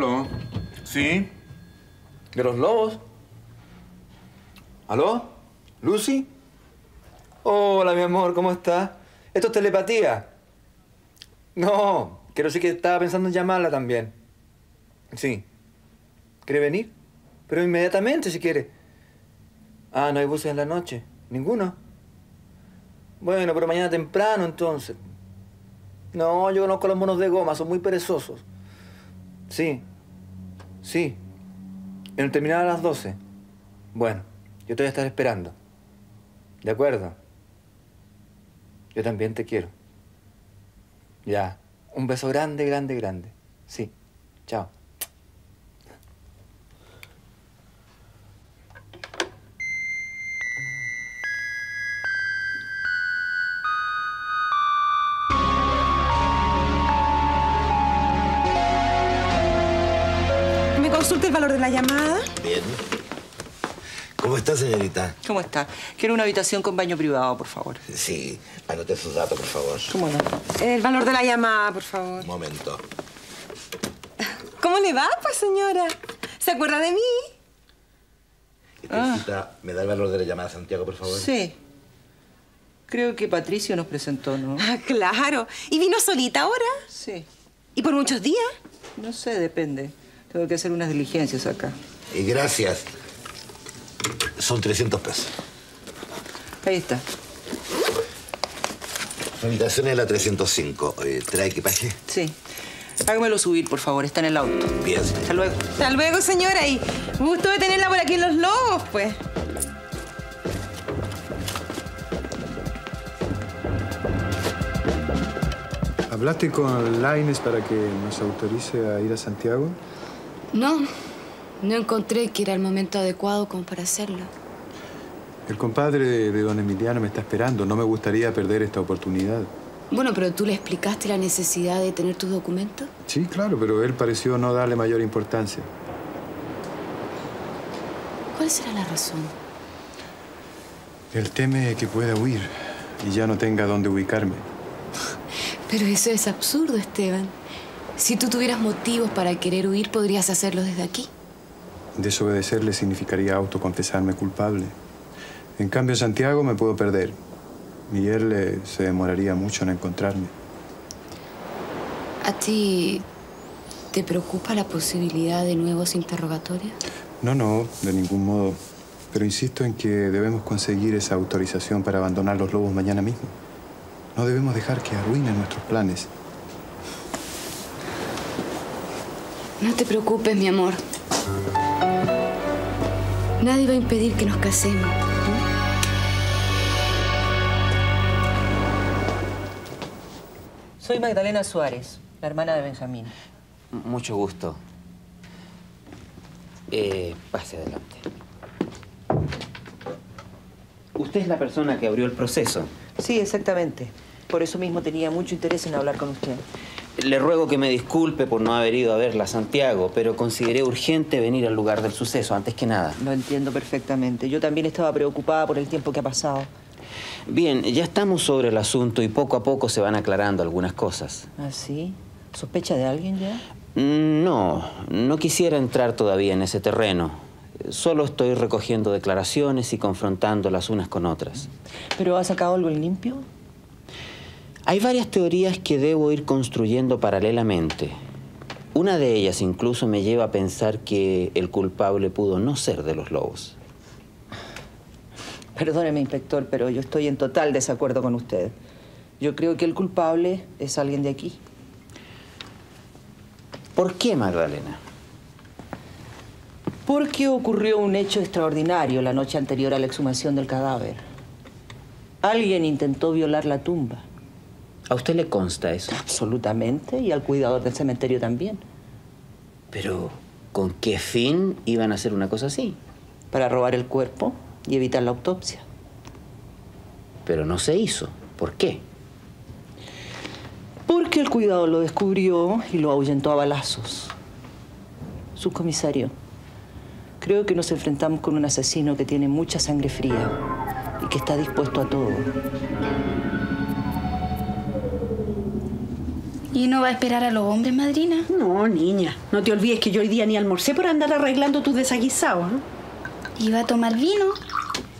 ¿Aló? ¿Sí? ¿De los lobos? ¿Aló? ¿Lucy? Hola, mi amor, ¿cómo estás? ¿Esto es telepatía? No, quiero decir que estaba pensando en llamarla también. Sí. ¿Quiere venir? Pero inmediatamente, si quiere. Ah, ¿no hay buses en la noche? ¿Ninguno? Bueno, pero mañana temprano, entonces. No, yo conozco a los monos de goma, son muy perezosos. Sí. Sí. En el terminal a las 12. Bueno, yo te voy a estar esperando. ¿De acuerdo? Yo también te quiero. Ya. Un beso grande, grande, grande. Sí. Chao. Está? ¿Cómo está? Quiero una habitación con baño privado, por favor. Sí, anote sus datos, por favor. ¿Cómo no? El valor de la llamada, por favor. Un momento. ¿Cómo le va, pues, señora? ¿Se acuerda de mí? Necesita, ¿Me da el valor de la llamada, Santiago, por favor? Sí. Creo que Patricio nos presentó, ¿no? Ah, claro. ¿Y vino solita ahora? Sí. ¿Y por muchos días? No sé, depende. Tengo que hacer unas diligencias acá. Y gracias. Son 300 pesos. Ahí está. Mi habitación es la 305. Eh, ¿Trae equipaje? Sí. Hágamelo subir, por favor. Está en el auto. Bien. Hasta luego. Hasta luego, señora. Y gusto de tenerla por aquí en Los Lobos, pues. ¿Hablaste con Laines para que nos autorice a ir a Santiago? No, no encontré que era el momento adecuado como para hacerlo. El compadre de, de don Emiliano me está esperando. No me gustaría perder esta oportunidad. Bueno, pero tú le explicaste la necesidad de tener tus documentos. Sí, claro, pero él pareció no darle mayor importancia. ¿Cuál será la razón? Él teme que pueda huir y ya no tenga dónde ubicarme. Pero eso es absurdo, Esteban. Si tú tuvieras motivos para querer huir, podrías hacerlo desde aquí. Desobedecerle significaría autoconfesarme culpable. En cambio, Santiago me puedo perder. Él eh, se demoraría mucho en encontrarme. ¿A ti te preocupa la posibilidad de nuevos interrogatorios? No, no, de ningún modo. Pero insisto en que debemos conseguir esa autorización para abandonar los lobos mañana mismo. No debemos dejar que arruinen nuestros planes. No te preocupes, mi amor. Nadie va a impedir que nos casemos. Soy Magdalena Suárez, la hermana de Benjamín. Mucho gusto. Eh, pase adelante. Usted es la persona que abrió el proceso. Sí, exactamente. Por eso mismo tenía mucho interés en hablar con usted. Le ruego que me disculpe por no haber ido a verla a Santiago, pero consideré urgente venir al lugar del suceso, antes que nada. Lo entiendo perfectamente. Yo también estaba preocupada por el tiempo que ha pasado. Bien, ya estamos sobre el asunto y poco a poco se van aclarando algunas cosas. ¿Ah, sí? ¿Sospecha de alguien ya? Mm, No, no quisiera entrar todavía en ese terreno. Solo estoy recogiendo declaraciones y confrontándolas unas con otras. ¿Pero ha sacado algo en limpio? Hay varias teorías que debo ir construyendo paralelamente. Una de ellas incluso me lleva a pensar que el culpable pudo no ser de los lobos. Perdóneme, inspector, pero yo estoy en total desacuerdo con usted. Yo creo que el culpable es alguien de aquí. ¿Por qué, Magdalena? Porque ocurrió un hecho extraordinario la noche anterior a la exhumación del cadáver. Alguien intentó violar la tumba. ¿A usted le consta eso? Absolutamente, y al cuidador del cementerio también. Pero, ¿con qué fin iban a hacer una cosa así? Para robar el cuerpo y evitar la autopsia. Pero no se hizo. ¿Por qué? Porque el cuidador lo descubrió y lo ahuyentó a balazos. Subcomisario, creo que nos enfrentamos con un asesino que tiene mucha sangre fría y que está dispuesto a todo. ¿Y no va a esperar a los hombres, madrina? No, niña. No te olvides que yo hoy día ni almorcé por andar arreglando tus desaguisados. ¿no? ¿Y va a tomar vino?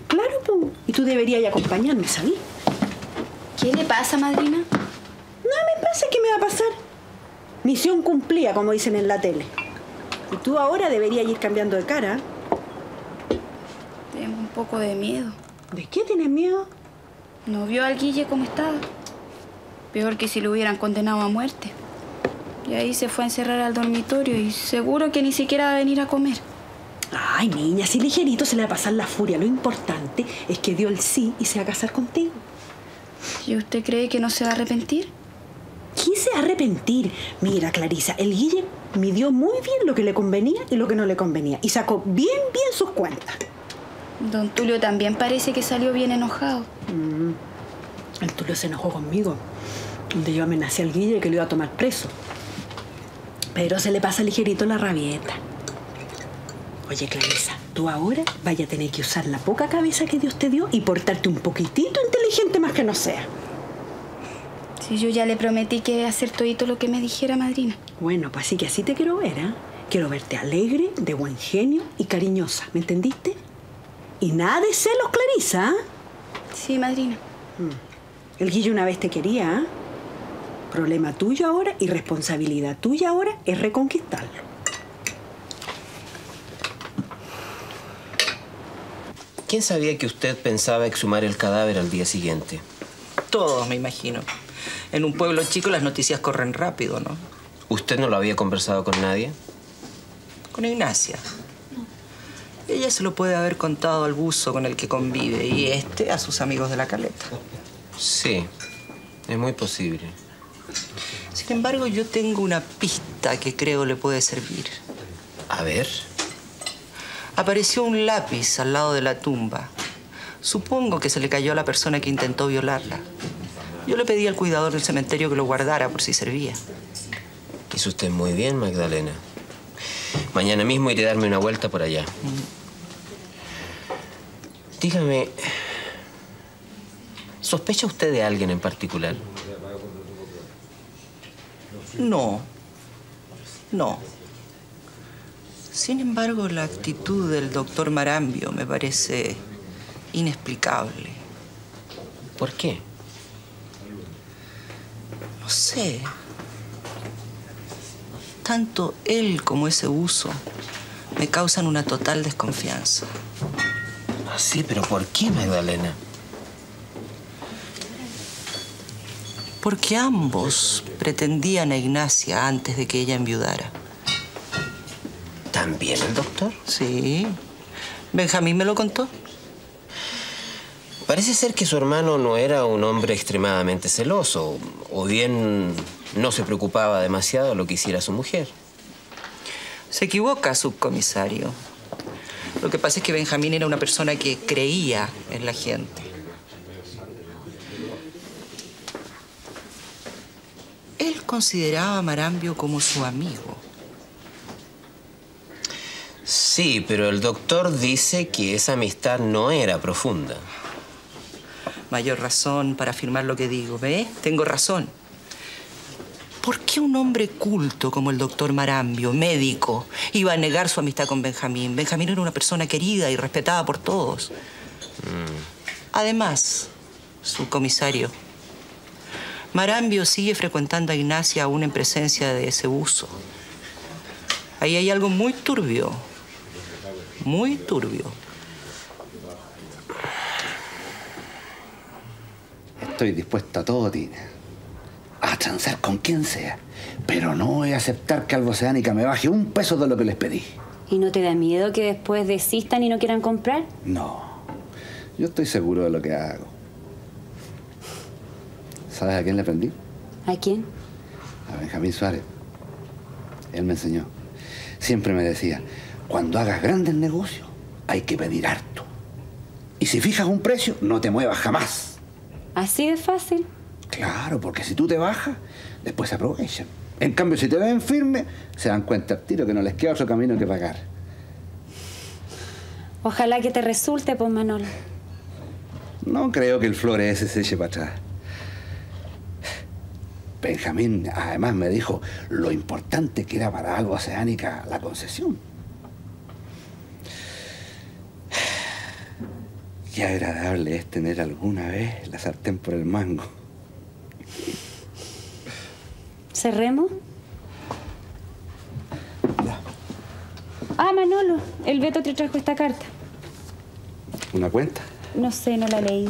Claro, pues. Y tú deberías acompañarme, ¿sabí? ¿Qué le pasa, madrina? No me pasa qué me va a pasar. Misión cumplida, como dicen en la tele. Y tú ahora deberías ir cambiando de cara. Tengo un poco de miedo. ¿De qué tienes miedo? ¿No vio al Guille cómo estaba? Peor que si lo hubieran condenado a muerte. Y ahí se fue a encerrar al dormitorio y seguro que ni siquiera va a venir a comer. Ay, niña, si ligerito se le va a pasar la furia. Lo importante es que dio el sí y se va a casar contigo. ¿Y usted cree que no se va a arrepentir? Quise arrepentir. Mira, Clarisa, el Guille midió muy bien lo que le convenía y lo que no le convenía. Y sacó bien, bien sus cuentas. Don Tulio también parece que salió bien enojado. Mm. El Tulio se enojó conmigo. Donde yo amenacé al Guille que lo iba a tomar preso. Pero se le pasa ligerito la rabieta. Oye, Clarisa, tú ahora vaya a tener que usar la poca cabeza que Dios te dio y portarte un poquitito inteligente más que no sea. Si yo ya le prometí que hacer todito lo que me dijera, madrina. Bueno, pues así que así te quiero ver, ¿ah? Quiero verte alegre, de buen genio y cariñosa, ¿me entendiste? Y nada de celos, Clarisa, ¿ah? Sí, madrina. El Guille una vez te quería, ¿ah? Problema tuyo ahora y responsabilidad tuya ahora es reconquistarlo. ¿Quién sabía que usted pensaba exhumar el cadáver al día siguiente? Todos, me imagino. En un pueblo chico las noticias corren rápido, ¿no? ¿Usted no lo había conversado con nadie? Con Ignacia. Ella se lo puede haber contado al buzo con el que convive y este a sus amigos de la caleta. Sí, es muy posible. Sin embargo, yo tengo una pista que creo le puede servir. A ver. Apareció un lápiz al lado de la tumba. Supongo que se le cayó a la persona que intentó violarla. Yo le pedí al cuidador del cementerio que lo guardara por si servía. Hizo usted muy bien, Magdalena. Mañana mismo iré a darme una vuelta por allá. Dígame, ¿sospecha usted de alguien en particular? No. No. Sin embargo, la actitud del doctor Marambio me parece inexplicable. ¿Por qué? No sé. Tanto él como ese uso me causan una total desconfianza. Ah, sí, pero ¿por qué, Magdalena? Porque ambos pretendían a Ignacia antes de que ella enviudara. ¿También el doctor? Sí. Benjamín me lo contó. Parece ser que su hermano no era un hombre extremadamente celoso, o bien no se preocupaba demasiado de lo que hiciera su mujer. Se equivoca, subcomisario. Lo que pasa es que Benjamín era una persona que creía en la gente. Consideraba a Marambio como su amigo. Sí, pero el doctor dice que esa amistad no era profunda. Mayor razón para afirmar lo que digo, ¿ves? Tengo razón. ¿Por qué un hombre culto como el doctor Marambio, médico, iba a negar su amistad con Benjamín? Benjamín era una persona querida y respetada por todos. Además, su comisario, Marambio sigue frecuentando a Ignacia aún en presencia de ese uso. Ahí hay algo muy turbio. Muy turbio. Estoy dispuesto a todo, Tina. A transar con quien sea. Pero no voy a aceptar que Alba Oceánica me baje un peso de lo que les pedí. ¿Y no te da miedo que después desistan y no quieran comprar? No. Yo estoy seguro de lo que hago. ¿Sabes a quién le aprendí? ¿A quién? A Benjamín Suárez. Él me enseñó. Siempre me decía, cuando hagas grandes negocios, hay que pedir harto. Y si fijas un precio, no te muevas jamás. ¿Así de fácil? Claro, porque si tú te bajas, después se aprovechan. En cambio, si te ven firme, se dan cuenta al tiro que no les queda otro camino que pagar. Ojalá que te resulte, pues, Manolo. No creo que el Flores ese se eche para atrás. Benjamín además me dijo lo importante que era para algo oceánica la concesión. Qué agradable es tener alguna vez la sartén por el mango. ¿Cerremos? Ah, Manolo, el Beto te trajo esta carta. ¿Una cuenta? No sé, no la leí.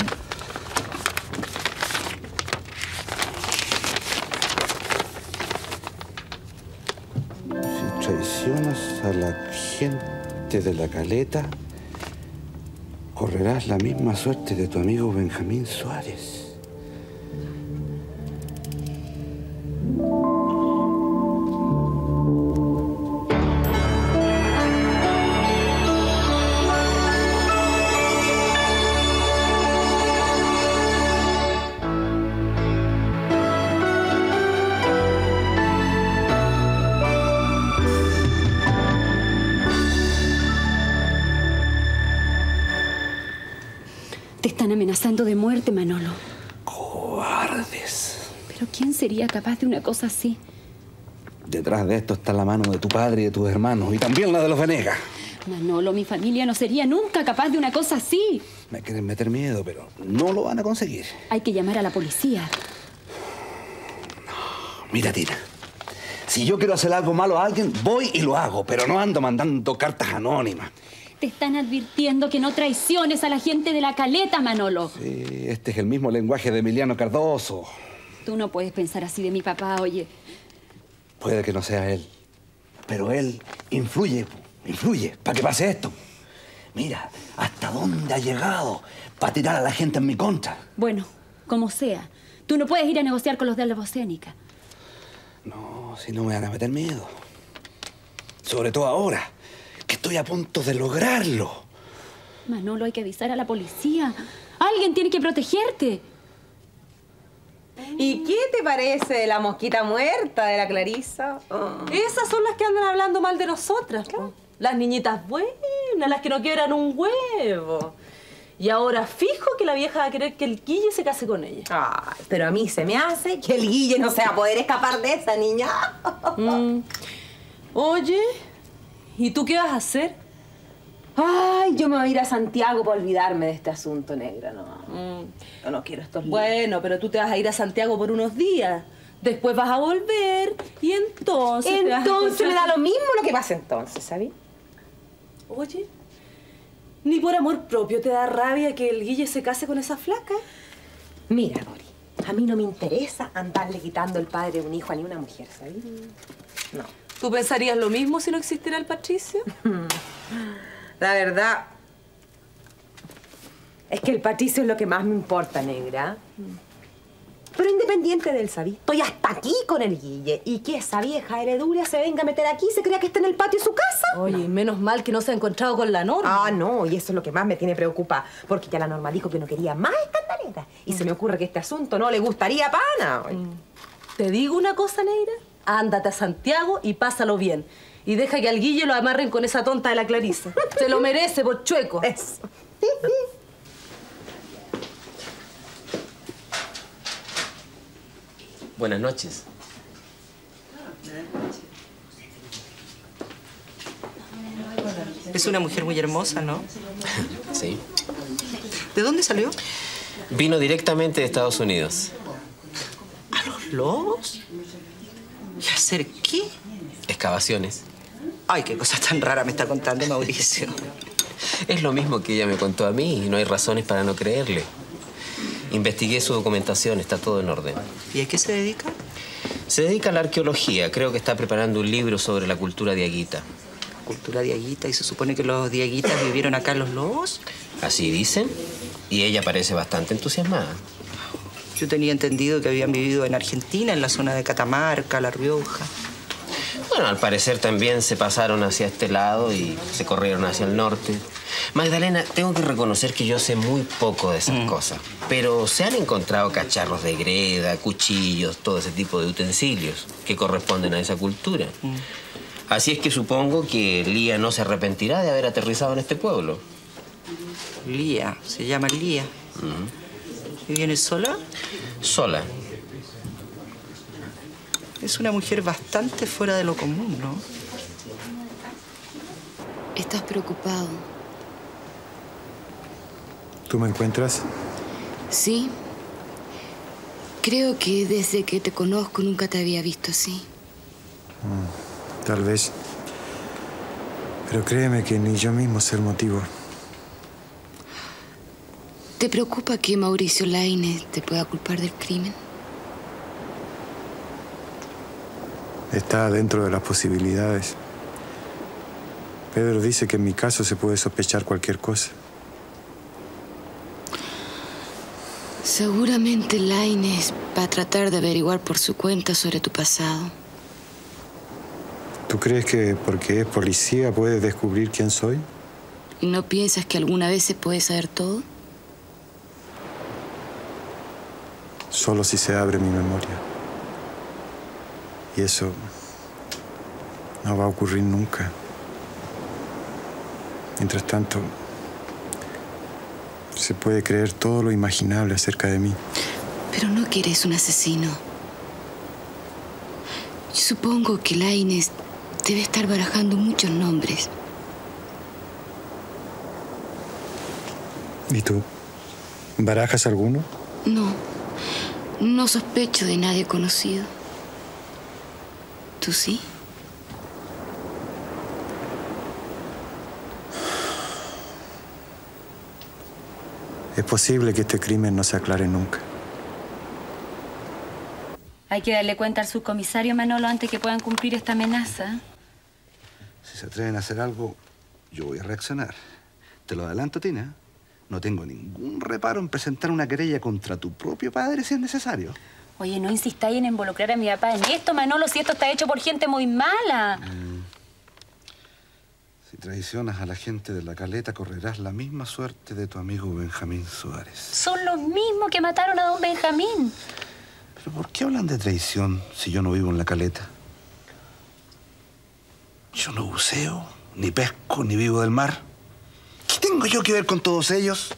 A la gente de la caleta, correrás la misma suerte de tu amigo Benjamín Suárez. Sería capaz de una cosa así? Detrás de esto está la mano de tu padre y de tus hermanos, y también la de los Venegas. Manolo, mi familia no sería nunca capaz de una cosa así. Me quieren meter miedo, pero no lo van a conseguir. Hay que llamar a la policía. Mira, Tina. Si yo quiero hacer algo malo a alguien, voy y lo hago, pero no ando mandando cartas anónimas. Te están advirtiendo que no traiciones a la gente de la caleta, Manolo. Sí, este es el mismo lenguaje de Emiliano Cardoso. Tú no puedes pensar así de mi papá, oye. Puede que no sea él, pero él influye, influye para que pase esto. Mira, hasta dónde ha llegado para tirar a la gente en mi contra. Bueno, como sea. Tú no puedes ir a negociar con los de Alba Oceánica. No, si no me van a meter miedo. Sobre todo ahora, que estoy a punto de lograrlo. Manolo, hay que avisar a la policía. Alguien tiene que protegerte. ¿Y qué te parece de la mosquita muerta de la Clarisa? Esas son las que andan hablando mal de nosotras. po. Las niñitas buenas, las que no quieran un huevo. Y ahora fijo que la vieja va a querer que el Guille se case con ella. Ay, pero a mí se me hace que el Guille no se va a poder escapar de esa niña. Mm. Oye, ¿y tú qué vas a hacer? Ay, yo me voy a ir a Santiago para olvidarme de este asunto, negra, no. Yo no quiero estos líos. Bueno, pero tú te vas a ir a Santiago por unos días. Después vas a volver y entonces. Entonces me encontrar- da lo mismo lo que pasa entonces, ¿sabes? Oye, ni por amor propio te da rabia que el Guille se case con esa flaca. Mira, Dori, a mí no me interesa andarle quitando el padre de un hijo a ni una mujer, ¿sabes? No. ¿Tú pensarías lo mismo si no existiera el Patricio? La verdad es que el Patricio es lo que más me importa, negra. Pero independiente del sabí, estoy hasta aquí con el Guille. Y que esa vieja hereduria se venga a meter aquí y se crea que está en el patio de su casa. Oye, menos mal que no se ha encontrado con la norma. Ah, no, y eso es lo que más me tiene preocupada. Porque ya la norma dijo que no quería más escandaletas. Y se me ocurre que este asunto no le gustaría pana. Te digo una cosa, Neira. Ándate a Santiago y pásalo bien. Y deja que al Guille lo amarren con esa tonta de la Clarisa. Se lo merece por chueco. Eso. Buenas noches. Es una mujer muy hermosa, ¿no? Sí. ¿De dónde salió? Vino directamente de Estados Unidos. ¿A los lobos? ¿Y hacer qué? Excavaciones. Ay, qué cosa tan rara me está contando Mauricio. Es lo mismo que ella me contó a mí y no hay razones para no creerle. Investigué su documentación, está todo en orden. ¿Y a qué se dedica? Se dedica a la arqueología. Creo que está preparando un libro sobre la cultura diaguita. Cultura diaguita y se supone que los diaguitas vivieron acá en los lobos. Así dicen. Y ella parece bastante entusiasmada. Yo tenía entendido que habían vivido en Argentina, en la zona de Catamarca, La Rioja. Bueno, al parecer también se pasaron hacia este lado y se corrieron hacia el norte. Magdalena, tengo que reconocer que yo sé muy poco de esas cosas. Pero se han encontrado cacharros de greda, cuchillos, todo ese tipo de utensilios que corresponden a esa cultura. Así es que supongo que Lía no se arrepentirá de haber aterrizado en este pueblo. Lía, se llama Lía. ¿Y viene sola? Sola. Es una mujer bastante fuera de lo común, ¿no? Estás preocupado. ¿Tú me encuentras? Sí. Creo que desde que te conozco nunca te había visto así. Mm, tal vez. Pero créeme que ni yo mismo sé el motivo. ¿Te preocupa que Mauricio Laine te pueda culpar del crimen? Está dentro de las posibilidades. Pedro dice que en mi caso se puede sospechar cualquier cosa. Seguramente Laines va a tratar de averiguar por su cuenta sobre tu pasado. ¿Tú crees que porque es policía puede descubrir quién soy? ¿Y no piensas que alguna vez se puede saber todo? Solo si se abre mi memoria. Y eso no va a ocurrir nunca. Mientras tanto, se puede creer todo lo imaginable acerca de mí. Pero no que eres un asesino. Yo supongo que Laines debe estar barajando muchos nombres. ¿Y tú? ¿Barajas alguno? No, no sospecho de nadie conocido. ¿Tú sí? Es posible que este crimen no se aclare nunca. Hay que darle cuenta al subcomisario Manolo antes que puedan cumplir esta amenaza. Si se atreven a hacer algo, yo voy a reaccionar. Te lo adelanto, Tina. No tengo ningún reparo en presentar una querella contra tu propio padre si es necesario. Oye, no insistáis en involucrar a mi papá en esto, Manolo, si esto está hecho por gente muy mala. Si traicionas a la gente de la caleta, correrás la misma suerte de tu amigo Benjamín Suárez. Son los mismos que mataron a don Benjamín. ¿Pero por qué hablan de traición si yo no vivo en la caleta? Yo no buceo, ni pesco, ni vivo del mar. ¿Qué tengo yo que ver con todos ellos?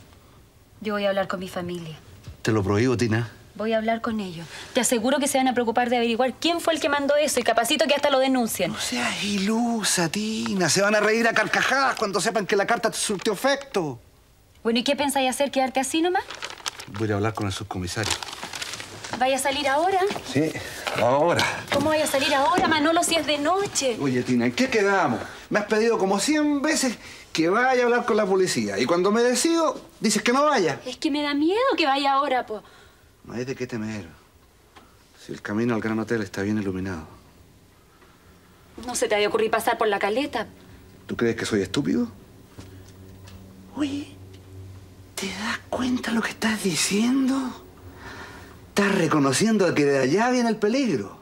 Yo voy a hablar con mi familia. Te lo prohíbo, Tina. Voy a hablar con ellos. Te aseguro que se van a preocupar de averiguar quién fue el que mandó eso y capacito que hasta lo denuncien. No seas ilusa, Tina. Se van a reír a carcajadas cuando sepan que la carta te surtió efecto. Bueno, ¿y qué pensáis hacer? ¿Quedarte así nomás? Voy a hablar con el subcomisario. ¿Vaya a salir ahora? Sí, ahora. ¿Cómo vaya a salir ahora, Manolo, si es de noche? Oye, Tina, ¿en qué quedamos? Me has pedido como 100 veces que vaya a hablar con la policía. Y cuando me decido, dices que no vaya. Es que me da miedo que vaya ahora, po. No hay de qué temer. Si el camino al Gran Hotel está bien iluminado. No se te había ocurrido pasar por la caleta. ¿Tú crees que soy estúpido? Oye, ¿te das cuenta lo que estás diciendo? Estás reconociendo que de allá viene el peligro.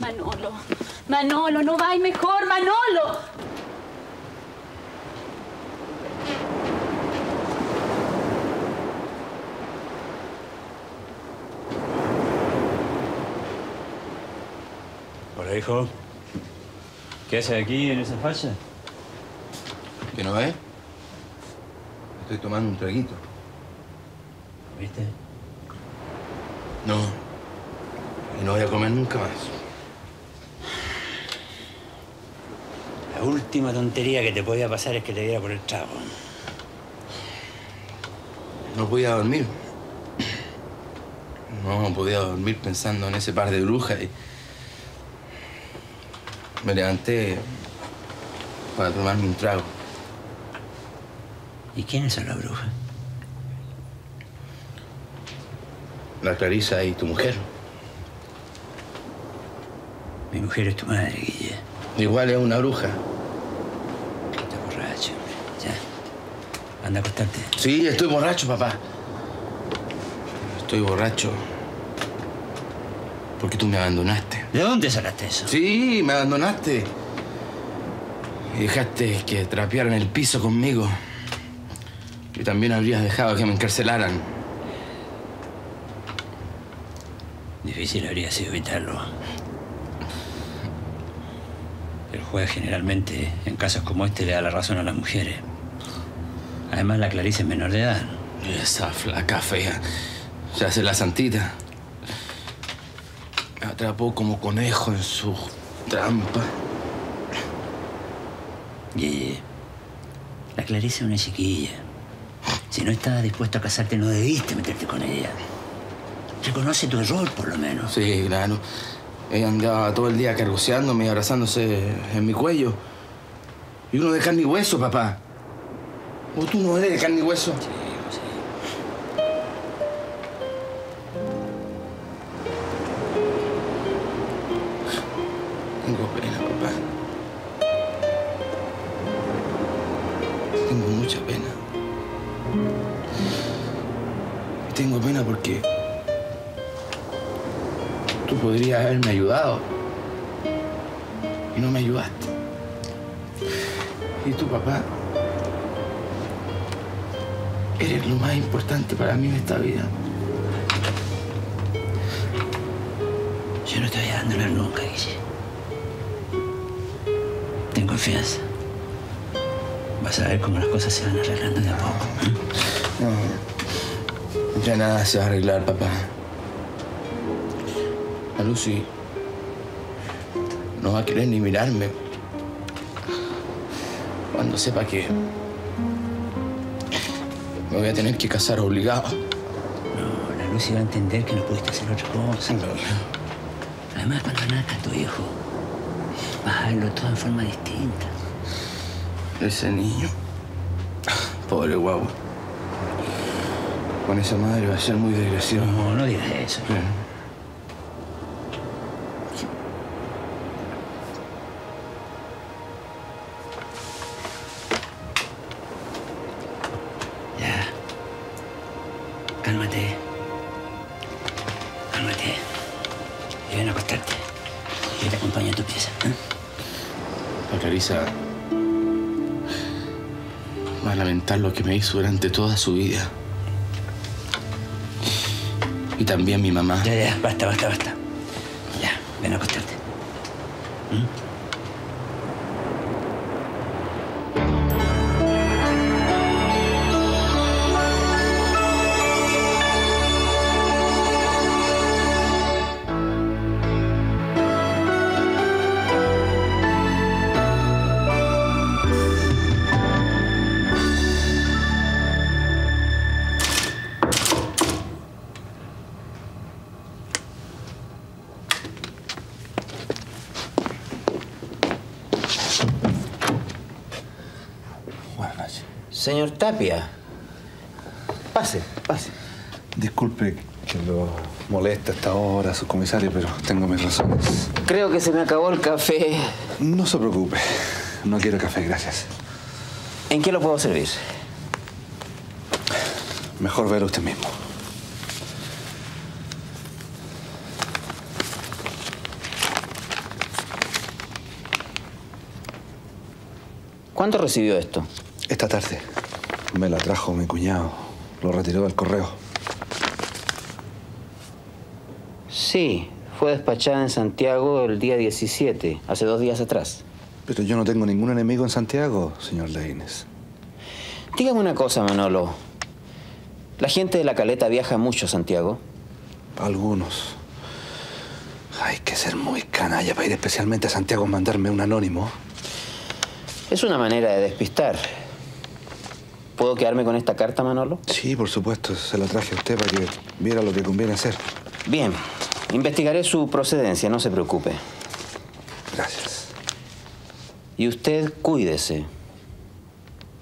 Manolo, Manolo, no vais mejor, Manolo. Hola, hijo. ¿Qué haces aquí en esa falla? ¿Que no ves? Estoy tomando un traguito. ¿Viste? No. Y no voy a comer nunca más. La última tontería que te podía pasar es que te diera por el trago. No podía dormir. No podía dormir pensando en ese par de brujas y... Me levanté para tomarme un trago. ¿Y quiénes son las brujas? La Clarisa y tu mujer. Mi mujer es tu madre, Guille. Igual es una bruja. Estás borracho. Ya. Anda acostarte. Sí, estoy borracho, papá. Estoy borracho. Porque tú me abandonaste. ¿De dónde sacaste eso? Sí, me abandonaste. Y dejaste que trapearan el piso conmigo. Y también habrías dejado que me encarcelaran. Difícil habría sido evitarlo. El juez generalmente, en casos como este, le da la razón a las mujeres. Además, la Clarice es menor de edad. Esa flaca fea. Se hace la santita. Me atrapó como conejo en su trampa. Guille, la Clarice es una chiquilla. Si no estabas dispuesto a casarte, no debiste meterte con ella. Reconoce tu error, por lo menos. Sí, claro. Ella andaba todo el día cargoceándome y abrazándose en mi cuello. Y uno de carne y hueso, papá. ¿O tú no eres de carne y hueso? Sí. Papá, eres lo más importante para mí en esta vida. Yo no te voy a abandonar nunca, Guille. Ten confianza. Vas a ver cómo las cosas se van arreglando de a poco. No, ya nada se va a arreglar, papá. La Lucy no va a querer ni mirarme cuando sepa que me voy a tener que casar obligado. No, la Lucy va a entender que no pudiste hacer otra cosa. Además, cuando nazca tu hijo, vas a verlo todo en forma distinta. Ese niño. Pobre guau. Con esa madre va a ser muy desgraciado. No, no digas eso. Ya. Durante toda su vida. Y también mi mamá. Ya, ya, basta, basta, basta. Ya, ven a acostarte. ¿Mm? terapia. Pase, pase. Disculpe que lo molesta hasta ahora, subcomisario, pero tengo mis razones. Creo que se me acabó el café. No se preocupe. No quiero café, gracias. ¿En qué lo puedo servir? Mejor ver usted mismo. ¿Cuándo recibió esto? Esta tarde. Me la trajo mi cuñado. Lo retiró del correo. Sí, fue despachada en Santiago el día 17, hace dos días atrás. Pero yo no tengo ningún enemigo en Santiago, señor Leines. Dígame una cosa, Manolo. ¿La gente de la caleta viaja mucho a Santiago? Algunos. Hay que ser muy canalla para ir especialmente a Santiago a mandarme un anónimo. Es una manera de despistar. ¿Puedo quedarme con esta carta, Manolo? Sí, por supuesto. Se la traje a usted para que viera lo que conviene hacer. Bien. Investigaré su procedencia, no se preocupe. Gracias. Y usted cuídese.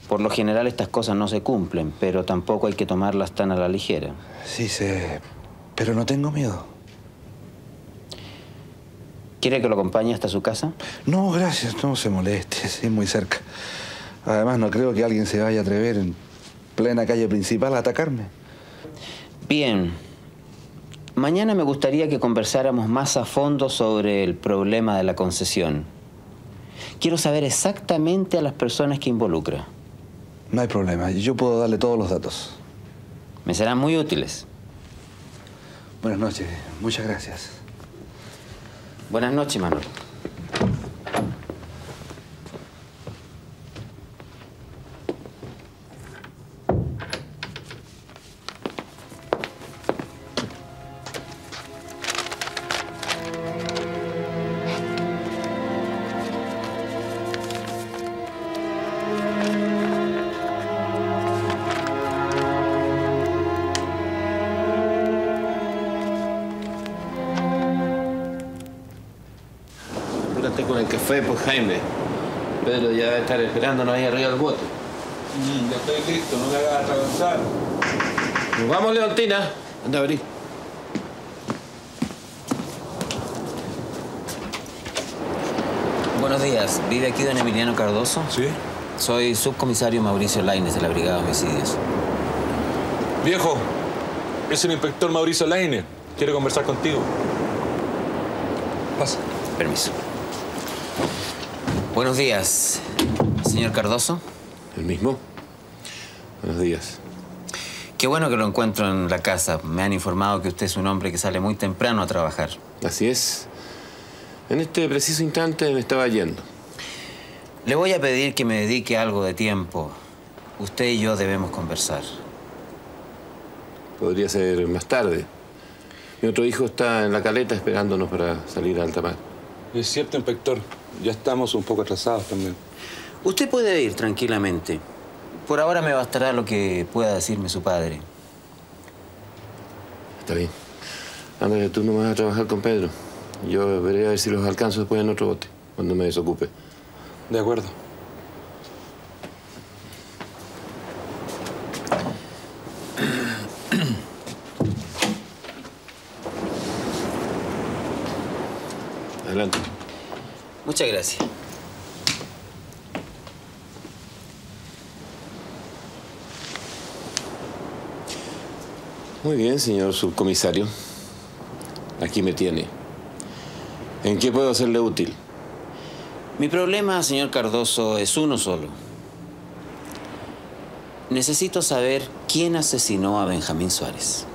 Por lo general estas cosas no se cumplen, pero tampoco hay que tomarlas tan a la ligera. Sí, sé. Pero no tengo miedo. ¿Quiere que lo acompañe hasta su casa? No, gracias. No se moleste. Es muy cerca. Además, no creo que alguien se vaya a atrever en plena calle principal a atacarme. Bien. Mañana me gustaría que conversáramos más a fondo sobre el problema de la concesión. Quiero saber exactamente a las personas que involucra. No hay problema. Yo puedo darle todos los datos. Me serán muy útiles. Buenas noches. Muchas gracias. Buenas noches, Manolo. Jaime. Pedro ya debe estar esperándonos ahí arriba del bote. ya estoy listo, no me hagas atravesar. Nos vamos, Leontina. Anda a abrir. Buenos días. ¿Vive aquí don Emiliano Cardoso? Sí. Soy subcomisario Mauricio Laines de la Brigada de Homicidios. Viejo, es el inspector Mauricio Laine. Quiere conversar contigo. Pasa. Permiso. Buenos días, señor Cardoso. El mismo. Buenos días. Qué bueno que lo encuentro en la casa. Me han informado que usted es un hombre que sale muy temprano a trabajar. Así es. En este preciso instante me estaba yendo. Le voy a pedir que me dedique algo de tiempo. Usted y yo debemos conversar. Podría ser más tarde. Mi otro hijo está en la caleta esperándonos para salir a alta mar. Es cierto, inspector. Ya estamos un poco atrasados también. Usted puede ir tranquilamente. Por ahora me bastará lo que pueda decirme su padre. Está bien. Ándale, tú no vas a trabajar con Pedro. Yo veré a ver si los alcanzo después en otro bote, cuando me desocupe. De acuerdo. Adelante. Muchas gracias. Muy bien, señor subcomisario. Aquí me tiene. ¿En qué puedo serle útil? Mi problema, señor Cardoso, es uno solo. Necesito saber quién asesinó a Benjamín Suárez.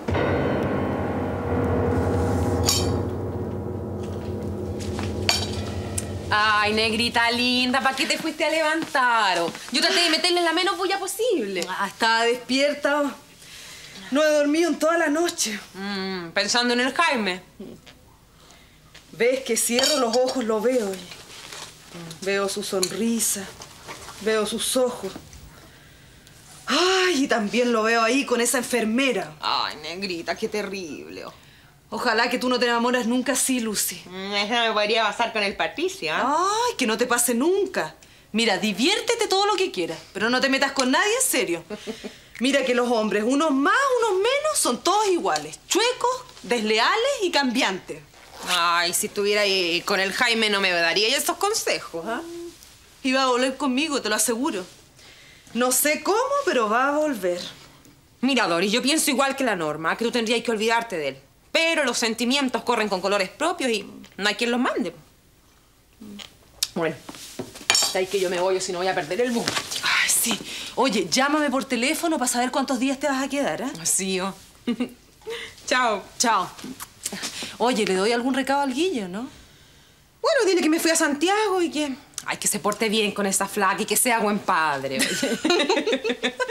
Ay, negrita linda, ¿para qué te fuiste a levantar? oh? Yo traté de meterle la menos bulla posible. Ah, estaba despierta. No he dormido en toda la noche. Mm, pensando en el Jaime. Ves que cierro los ojos, lo veo. Veo su sonrisa, veo sus ojos. Ay, y también lo veo ahí con esa enfermera. Ay, negrita, qué terrible. Ojalá que tú no te enamoras nunca así, Lucy. Mm, Eso me podría pasar con el Patricio, ¿ah? Ay, que no te pase nunca. Mira, diviértete todo lo que quieras, pero no te metas con nadie en serio. Mira que los hombres, unos más, unos menos, son todos iguales. Chuecos, desleales y cambiantes. Ay, si estuviera ahí con el Jaime no me daría ya esos consejos, ¿ah? Y va a volver conmigo, te lo aseguro. No sé cómo, pero va a volver. Mira, Doris, yo pienso igual que la norma, que tú tendrías que olvidarte de él. Pero los sentimientos corren con colores propios y no hay quien los mande. Bueno, Sabes que yo me voy o si no voy a perder el bus. Ay, sí. Oye, llámame por teléfono para saber cuántos días te vas a quedar, ¿eh? Sí, oh. Chao. Chao. Oye, ¿le doy algún recado al Guillo, no? Bueno, dile que me fui a Santiago y que... Ay, que se porte bien con esa flaca y que sea buen padre. oye.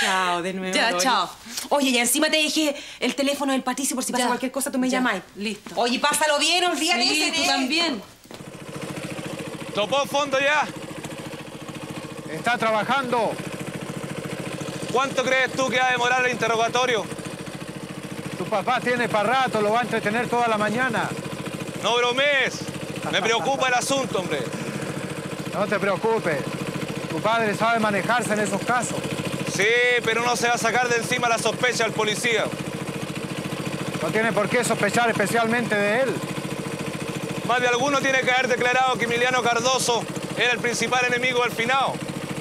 chao, de nuevo. Ya, chao. Oye, y encima te dejé el teléfono del Patricio por si pasa Ya. cualquier cosa, tú me llamáis. Listo. Oye, pásalo bien, olvídate Sí, tú también. ¿Topó fondo ya? Está trabajando. ¿Cuánto crees tú que va a demorar el interrogatorio? Tu papá tiene para rato, lo va a entretener toda la mañana. No bromees. Me preocupa el asunto, hombre. No te preocupes. Tu padre sabe manejarse en esos casos. Sí, pero no se va a sacar de encima la sospecha al policía. No tiene por qué sospechar especialmente de él. Más de alguno tiene que haber declarado que Emiliano Cardoso era el principal enemigo del finado.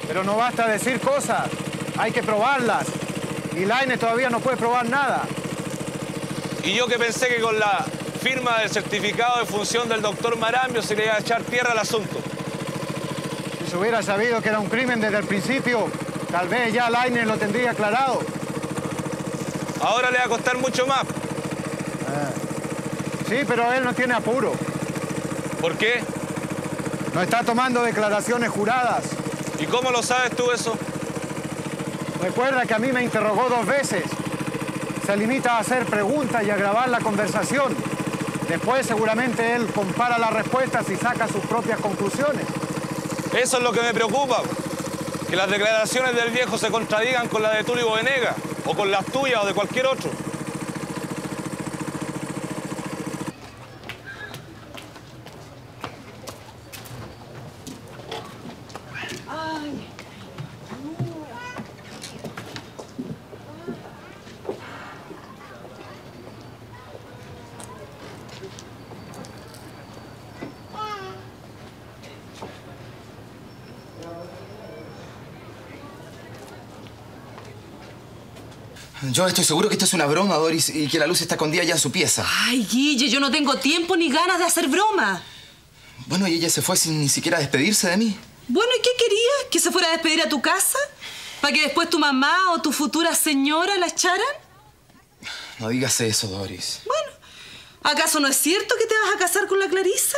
Pero no basta decir cosas. Hay que probarlas. Y Laine todavía no puede probar nada. Y yo que pensé que con la firma del certificado de función del doctor Marambio se le iba a echar tierra al asunto. Si se hubiera sabido que era un crimen desde el principio, tal vez ya Laine lo tendría aclarado. Ahora le va a costar mucho más. Sí, pero él no tiene apuro. ¿Por qué? No está tomando declaraciones juradas. ¿Y cómo lo sabes tú eso? Recuerda que a mí me interrogó dos veces. Se limita a hacer preguntas y a grabar la conversación. Después seguramente él compara las respuestas y saca sus propias conclusiones. Eso es lo que me preocupa. Que las declaraciones del viejo se contradigan con las de Tulio Venega, o con las tuyas o de cualquier otro. Yo estoy seguro que esto es una broma, Doris, y que la luz está escondida ya en su pieza. Ay, Guille, yo no tengo tiempo ni ganas de hacer broma. Bueno, y ella se fue sin ni siquiera despedirse de mí. Bueno, ¿y qué querías? ¿Que se fuera a despedir a tu casa? ¿Para que después tu mamá o tu futura señora la echaran? No digas eso, Doris. ¿Acaso no es cierto que te vas a casar con la Clarisa?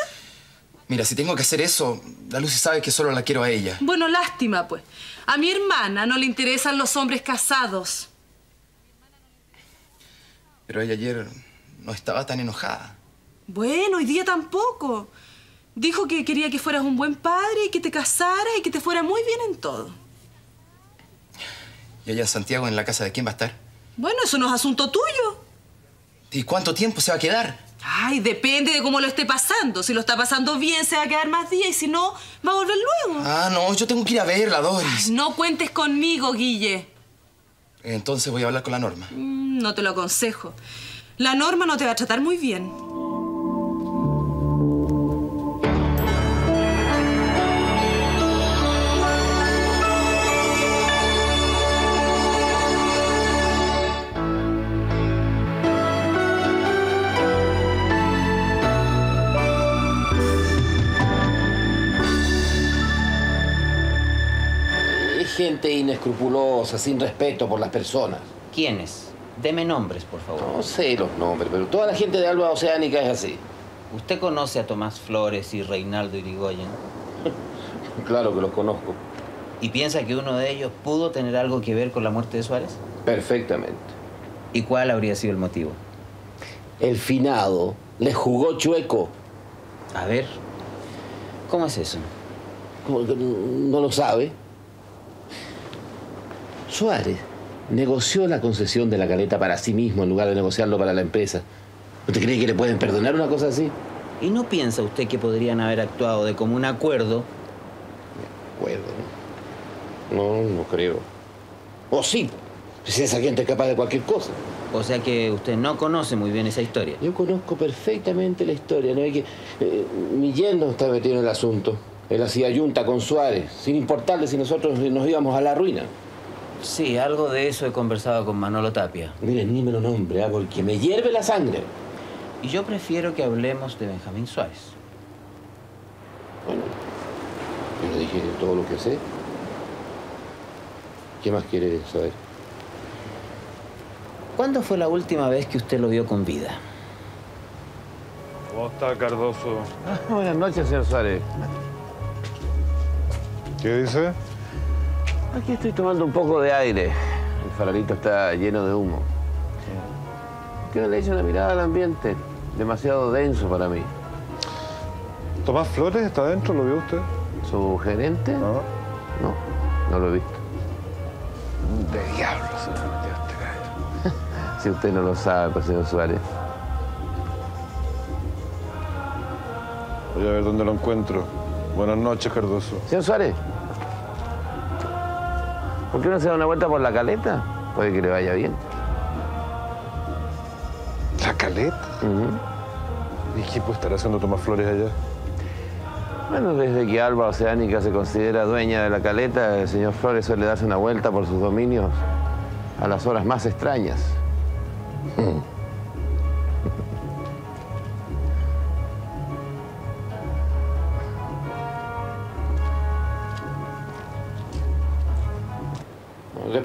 Mira, si tengo que hacer eso, la Lucy sabe que solo la quiero a ella. Bueno, lástima, pues. A mi hermana no le interesan los hombres casados. Pero ella ayer no estaba tan enojada. Bueno, hoy día tampoco. Dijo que quería que fueras un buen padre y que te casaras y que te fuera muy bien en todo. ¿Y allá Santiago, en la casa de quién va a estar? Bueno, eso no es asunto tuyo. ¿Y cuánto tiempo se va a quedar? Ay, depende de cómo lo esté pasando. Si lo está pasando bien, se va a quedar más días y si no, va a volver luego. Ah, no, yo tengo que ir a verla, Doris. No cuentes conmigo, Guille. Entonces voy a hablar con la Norma. Mm, No te lo aconsejo. La norma no te va a tratar muy bien. Gente inescrupulosa, sin respeto por las personas. ¿Quiénes? Deme nombres, por favor. No sé los nombres, pero toda la gente de Alba Oceánica es así. ¿Usted conoce a Tomás Flores y Reinaldo Irigoyen? Claro que los conozco. ¿Y piensa que uno de ellos pudo tener algo que ver con la muerte de Suárez? Perfectamente. ¿Y cuál habría sido el motivo? El finado le jugó chueco. A ver, ¿cómo es eso? ¿Cómo que no lo sabe? Suárez negoció la concesión de la caleta para sí mismo en lugar de negociarlo para la empresa. ¿Usted cree que le pueden perdonar una cosa así? ¿Y no piensa usted que podrían haber actuado de común acuerdo? Acuerdo, ¿no? No, creo. O sí, si esa gente es capaz de cualquier cosa. O sea que usted no conoce muy bien esa historia. Yo conozco perfectamente la historia, ¿no? Hay que, eh, mi yerno está metido en el asunto. Él hacía yunta con Suárez, sin importarle si nosotros nos íbamos a la ruina. Sí, algo de eso he conversado con Manolo Tapia. Miren, ni me lo nombre, hago el que me hierve la sangre. Y yo prefiero que hablemos de Benjamín Suárez. le dije todo lo que sé. ¿Qué más quiere saber? ¿Cuándo fue la última vez que usted lo vio con vida? ¿Cómo está, Cardoso? buenas noches, señor Suárez. ¿Qué dice? Aquí estoy tomando un poco de aire. El farolito está lleno de humo. ¿Qué le echa una mirada al ambiente? Demasiado denso para mí. ¿Tomás Flores está adentro? ¿Lo vio usted? ¿Su gerente? No. No, no lo he visto. De diablo se me metió este gallo. Si usted no lo sabe, pues, señor Suárez. Voy a ver dónde lo encuentro. Buenas noches, Cardoso. Señor Suárez. ¿Por qué no se da una vuelta por la caleta? Puede que le vaya bien. ¿La caleta? ¿Y qué puede estar haciendo Tomás Flores allá? Bueno, desde que Alba Oceánica se considera dueña de la caleta, el señor Flores suele darse una vuelta por sus dominios a las horas más extrañas.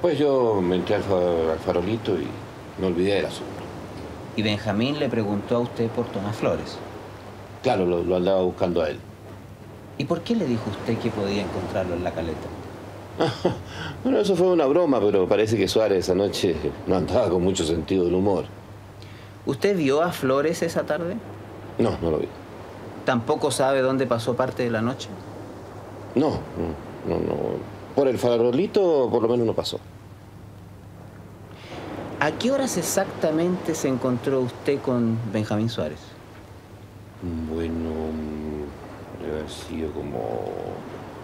Después yo me entré al fa- al farolito y me olvidé del asunto. ¿Y Benjamín le preguntó a usted por Tomás Flores? Claro, lo, lo andaba buscando a él. ¿Y por qué le dijo usted que podía encontrarlo en la caleta? Bueno, eso fue una broma, pero parece que Suárez esa noche no andaba con mucho sentido del humor. ¿Usted vio a Flores esa tarde? No, no lo vi. ¿Tampoco sabe dónde pasó parte de la noche? No, no, no, no. Por el farolito por lo menos no pasó. ¿A qué horas exactamente se encontró usted con Benjamín Suárez? Bueno, mm, debe haber sido como,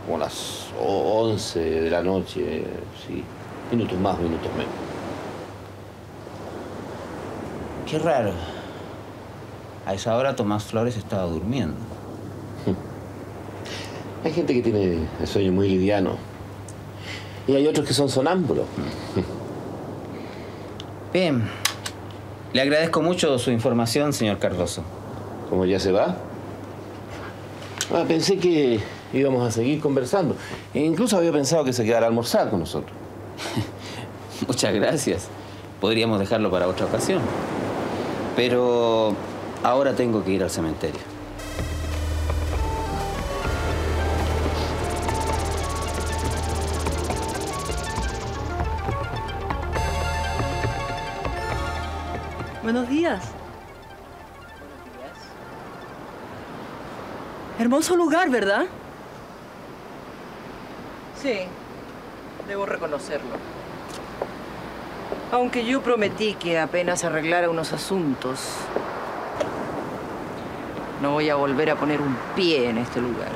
como las 11 de la noche, sí. Minutos más, minutos menos. Qué raro. A esa hora Tomás Flores estaba durmiendo. Hay gente que tiene el sueño muy liviano. Y hay otros que son sonámbulos. Bien. Le agradezco mucho su información, señor Cardoso. ¿Cómo ya se va? Ah, pensé que íbamos a seguir conversando. E incluso había pensado que se quedara a almorzar con nosotros. Muchas gracias. Podríamos dejarlo para otra ocasión. Pero ahora tengo que ir al cementerio. Días. Hermoso lugar, ¿verdad? Sí, debo reconocerlo. Aunque yo prometí que apenas arreglara unos asuntos, no voy a volver a poner un pie en este lugar.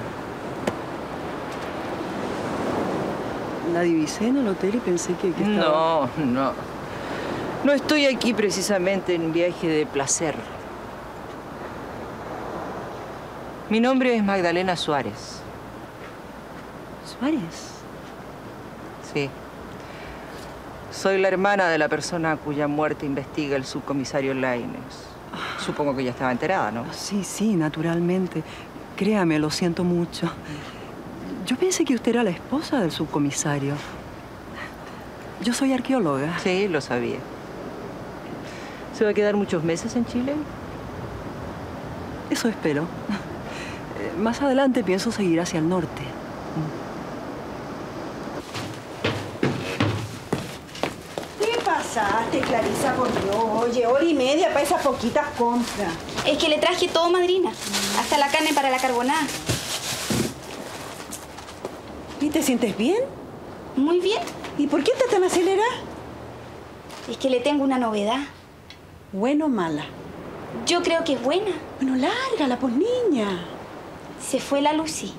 La divisé en el hotel y pensé que, que estaba... No, no. No estoy aquí precisamente en viaje de placer. Mi nombre es Magdalena Suárez. ¿Suárez? Sí. Soy la hermana de la persona cuya muerte investiga el subcomisario Laines. Supongo que ya estaba enterada, ¿no? Sí, sí, naturalmente. Créame, lo siento mucho. Yo pensé que usted era la esposa del subcomisario. Yo soy arqueóloga. Sí, lo sabía. ¿Se va a quedar muchos meses en Chile? Eso espero. Eh, Más adelante pienso seguir hacia el norte. ¿Qué pasaste, Clarisa, por Dios? Oye, hora y media para esas poquitas compras. Es que le traje todo, madrina. Hasta la carne para la carbonada. ¿Y te sientes bien? Muy bien. ¿Y por qué estás tan acelerada? Es que le tengo una novedad. ¿Buena o mala? Yo creo que es buena. Bueno, lárgala, pues niña. Se fue la Lucy.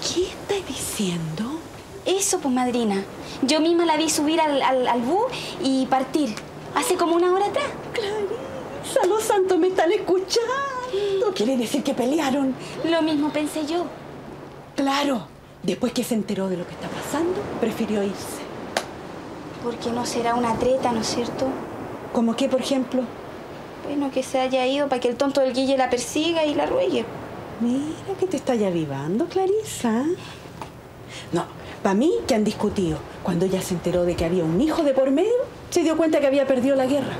¿Qué estás diciendo? Eso, pues, madrina. Yo misma la vi subir al, al, al bus y partir. Hace como una hora atrás. Clarisa, los santos me están escuchando. Quiere decir que pelearon. Lo mismo pensé yo. Claro. Después que se enteró de lo que está pasando, prefirió irse. Porque no será una treta, ¿no es cierto? ¿Cómo qué, por ejemplo? Bueno, que se haya ido para que el tonto del Guille la persiga y la ruegue. Mira que te está ya avivando, Clarisa. No, para mí que han discutido. Cuando ella se enteró de que había un hijo de por medio, se dio cuenta que había perdido la guerra.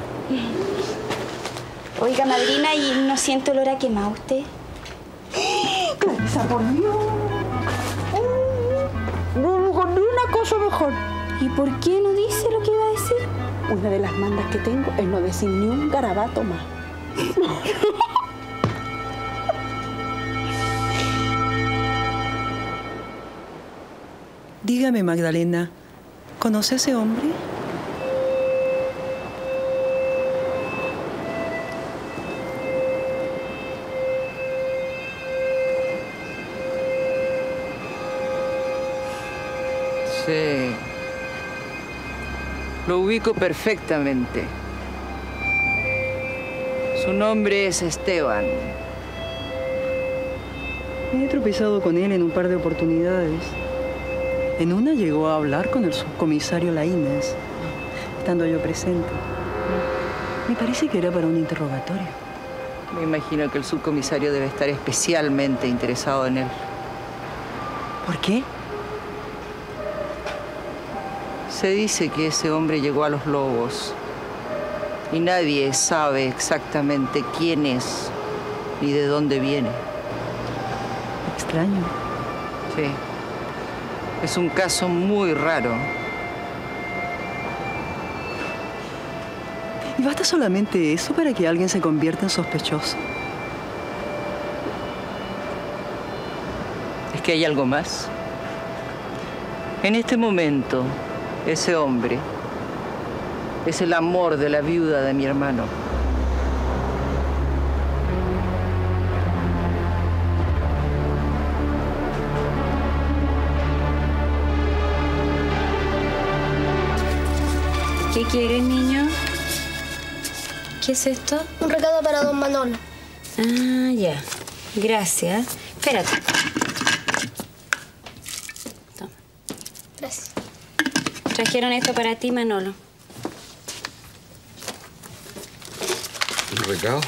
Oiga, madrina, ¿y no siente olor a quemado usted? Clarisa, por Dios. No ni una cosa mejor. ¿Y por qué no dice lo que iba a decir? Una de las mandas que tengo es no decir ni un garabato más. Dígame, Magdalena, ¿conoce a ese hombre? Lo ubico perfectamente. Su nombre es Esteban. He tropezado con él en un par de oportunidades. En una llegó a hablar con el subcomisario Laínez, estando yo presente. Me parece que era para un interrogatorio. Me imagino que el subcomisario debe estar especialmente interesado en él. ¿Por qué? Se dice que ese hombre llegó a los lobos y nadie sabe exactamente quién es ni de dónde viene. Extraño. Sí. Es un caso muy raro. ¿Y basta solamente eso para que alguien se convierta en sospechoso? Es que hay algo más. En este momento, ese hombre es el amor de la viuda de mi hermano. ¿Qué quieres, niño? ¿Qué es esto? Un recado para don Manolo. Ah, ya. Gracias. Espérate. Trajeron esto para ti, Manolo. ¿Un recado?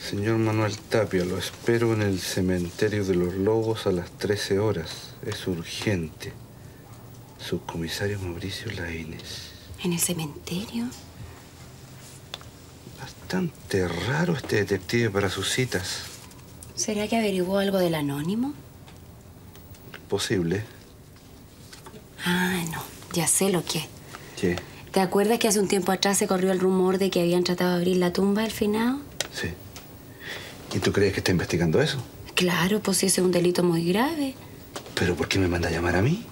Señor Manuel Tapia, lo espero en el cementerio de los Lobos a las 13 horas. Es urgente. Subcomisario Mauricio Laínez. ¿En el cementerio? Bastante raro este detective para sus citas. ¿Será que averiguó algo del anónimo? Posible. Ah, no. Ya sé lo que. ¿Qué? ¿Te acuerdas que hace un tiempo atrás se corrió el rumor de que habían tratado de abrir la tumba del finado? Sí. ¿Y tú crees que está investigando eso? Claro, pues ese es un delito muy grave. ¿Pero por qué me manda a llamar a mí?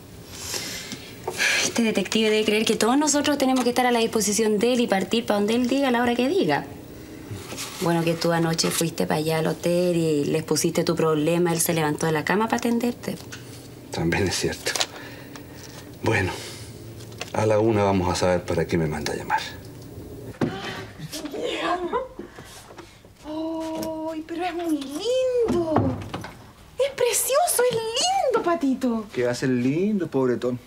Este detective debe creer que todos nosotros tenemos que estar a la disposición de él y partir para donde él diga a la hora que diga. Bueno, que tú anoche fuiste para allá al hotel y les pusiste tu problema, él se levantó de la cama para atenderte. También es cierto. Bueno, a la una vamos a saber para qué me manda a llamar. ¡Ay, pero es muy lindo! ¡Es precioso! ¡Es lindo, patito! Que va a ser lindo, pobretón.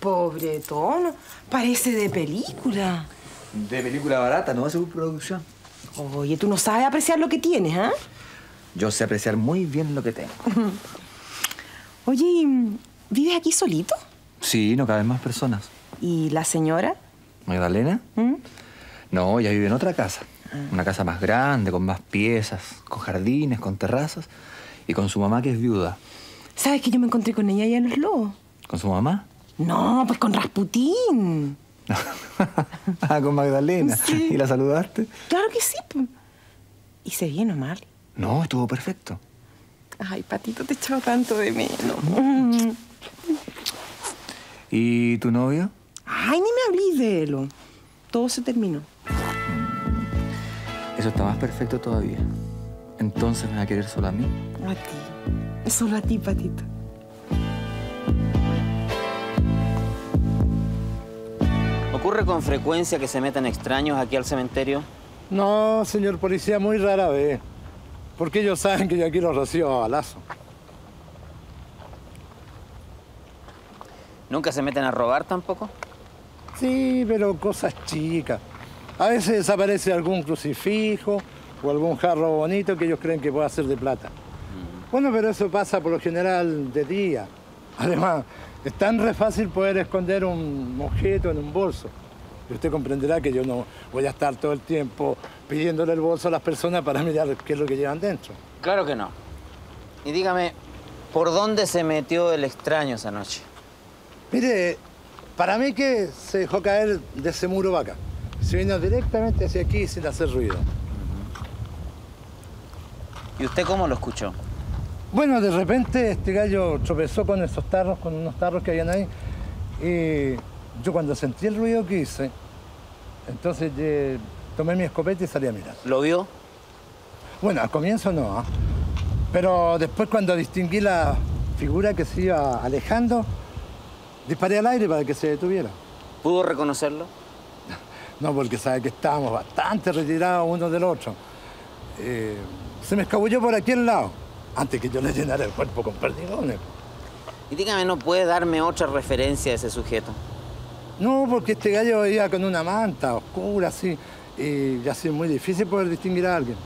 Pobretón, parece de película. De película barata, no va a ser producción. Oye, tú no sabes apreciar lo que tienes, ¿ah? Yo sé apreciar muy bien lo que tengo. Oye, ¿y ¿vives aquí solito? Sí, no caben más personas. ¿Y la señora? ¿Magdalena? ¿Mm? No, ella vive en otra casa. Una casa más grande, con más piezas, con jardines, con terrazas. Y con su mamá, que es viuda. ¿Sabes que yo me encontré con ella allá en los lobos? ¿Con su mamá? No, pues con Rasputín. ah, con Magdalena. Sí. ¿Y la saludaste? Claro que sí. ¿Y se bien o mal? No, estuvo perfecto. Ay, Patito, te echaba tanto de menos. ¿Y tu novio? Ay, ni me hablís de él. Todo se terminó. Eso está más perfecto todavía. Entonces me va a querer solo a mí. A ti. Solo a ti, Patito. ¿Ocurre con frecuencia que se metan extraños aquí al cementerio? No, señor policía, muy rara vez. Porque ellos saben que yo aquí los recibo a balazo. ¿Nunca se meten a robar tampoco? Sí, pero cosas chicas. A veces desaparece algún crucifijo o algún jarro bonito que ellos creen que pueda ser de plata. Bueno, pero eso pasa por lo general de día. Además, es tan re fácil poder esconder un objeto en un bolso. Y usted comprenderá que yo no voy a estar todo el tiempo pidiéndole el bolso a las personas para mirar qué es lo que llevan dentro. Claro que no. Y dígame, ¿por dónde se metió el extraño esa noche? Mire, para mí que se dejó caer de ese muro vaca. Se vino directamente hacia aquí sin hacer ruido. ¿Y usted cómo lo escuchó? Bueno, de repente este gallo tropezó con esos tarros, con unos tarros que habían ahí. Y yo cuando sentí el ruido que hice, entonces eh, tomé mi escopeta y salí a mirar. ¿Lo vio? Bueno, al comienzo no, ¿ah? pero después cuando distinguí la figura que se iba alejando, disparé al aire para que se detuviera. ¿Pudo reconocerlo? No, porque sabe que estábamos bastante retirados uno del otro. Eh, se me escabulló por aquí al lado, antes que yo le llenara el cuerpo con perdigones. Y dígame, ¿no puede darme otra referencia de ese sujeto? No, porque este gallo iba con una manta oscura, así, y ya así es muy difícil poder distinguir a alguien.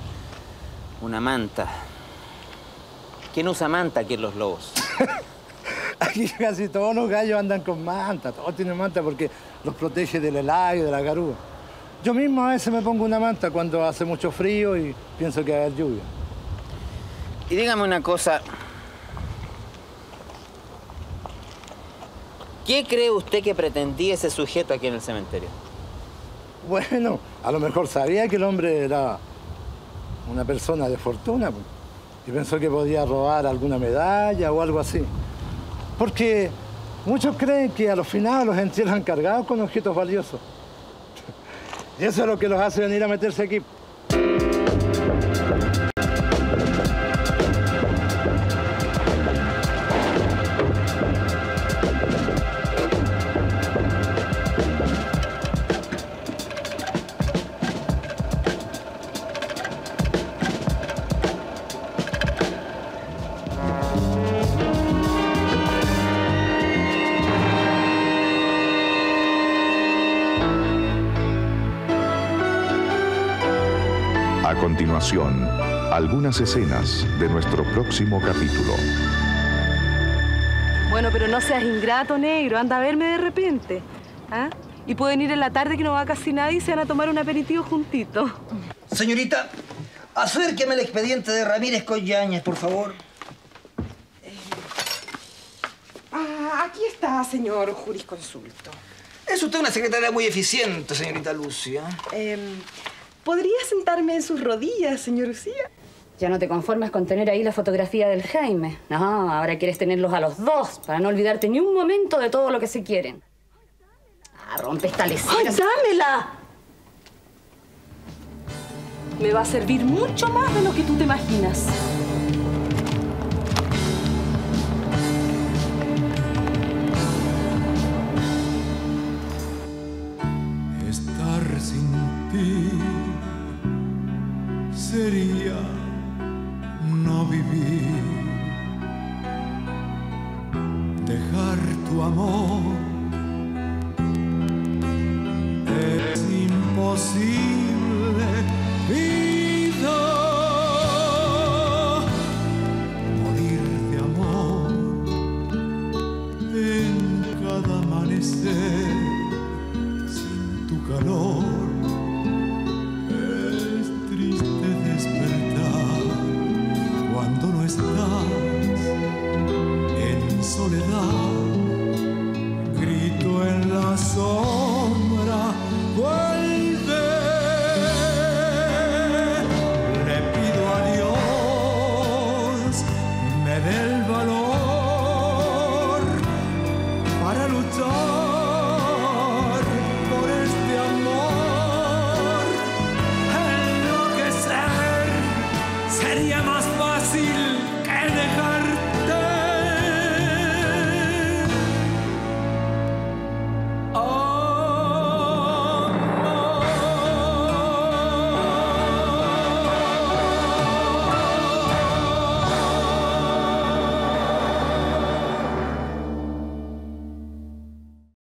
Una manta. ¿Quién usa manta aquí en Los Lobos? Aquí casi todos los gallos andan con manta, todos tienen manta porque los protege del helayo, de la garúa. Yo mismo a veces me pongo una manta cuando hace mucho frío y pienso que va a haber lluvia. Y dígame una cosa. ¿Qué cree usted que pretendía ese sujeto aquí en el cementerio? Bueno, a lo mejor sabía que el hombre era una persona de fortuna pues, y pensó que podía robar alguna medalla o algo así. Porque muchos creen que a los finales los entierran cargados con objetos valiosos. Y eso es lo que los hace venir a meterse aquí. Algunas escenas de nuestro próximo capítulo. Bueno, pero no seas ingrato, negro. Anda a verme de repente. ¿Ah? Y pueden ir en la tarde que no va casi nadie y se van a tomar un aperitivo juntito. Señorita, acérqueme el expediente de Ramírez Collañez, por favor. Ah, aquí está, señor jurisconsulto. Es usted una secretaria muy eficiente, señorita Lucia. Em, ¿Podría sentarme en sus rodillas, señor Lucía? Ya no te conformas con tener ahí la fotografía del Jaime. No, ahora quieres tenerlos a los dos para no olvidarte ni un momento de todo lo que se quieren. Ah, rompe esta lecera. ¡Ay, dámela! Me va a servir mucho más de lo que tú te imaginas.